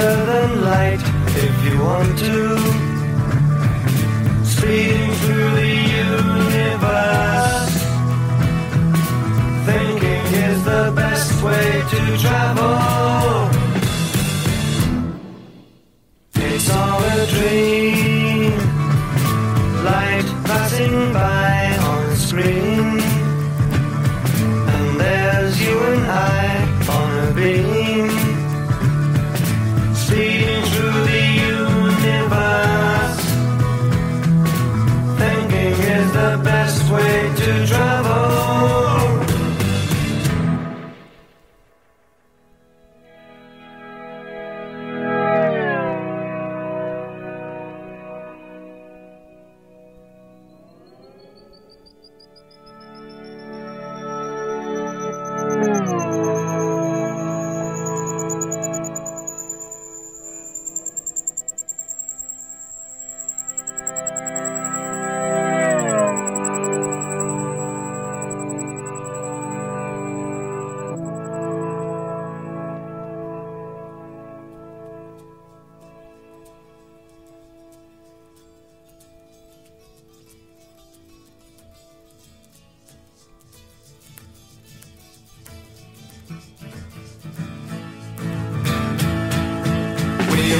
than light if you want to. Speeding through the universe. Thinking is the best way to travel.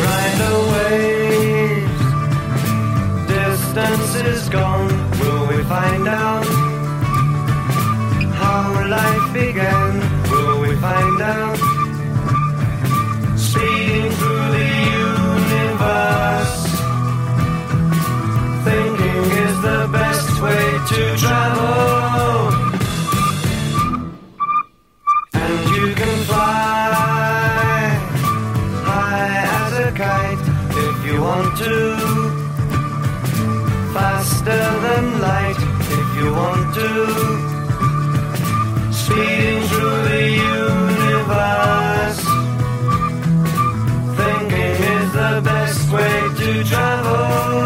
Ride the waves. Distance is gone. Will we find out how life began? Will we find out? Speeding through the universe. Thinking is the best way to travel. through the universe. Thinking is the best way to travel.